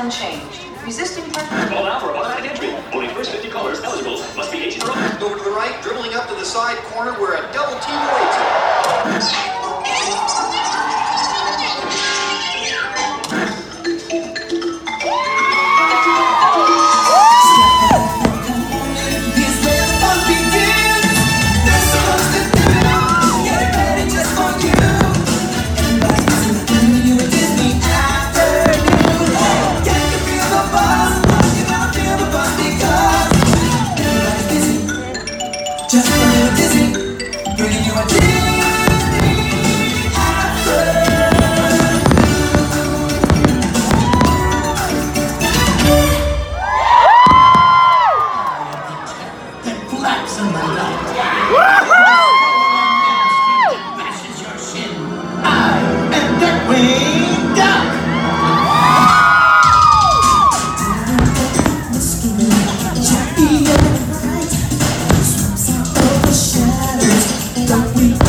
unchanged. Resisting pressure. Ball out for automatic entry. Only first 50 callers eligible must be 18 or Over to the right, dribbling up to the side corner where a double team awaits. like we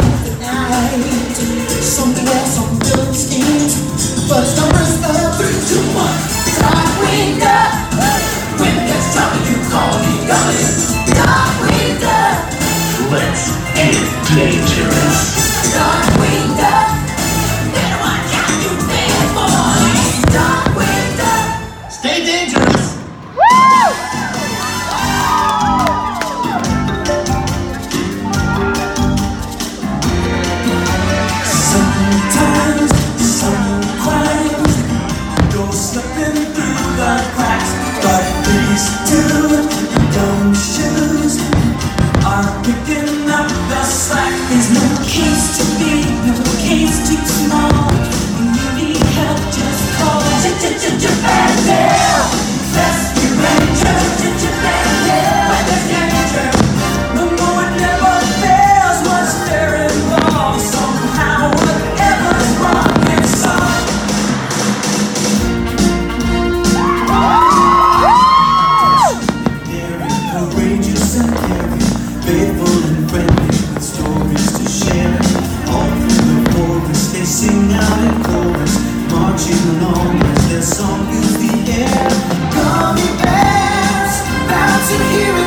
here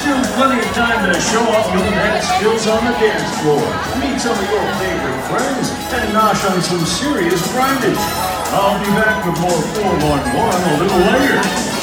still plenty of time to show off your dance skills on the dance floor. Meet some of your favorite friends and nosh on some serious grindage. I'll be back with more 411 a little later.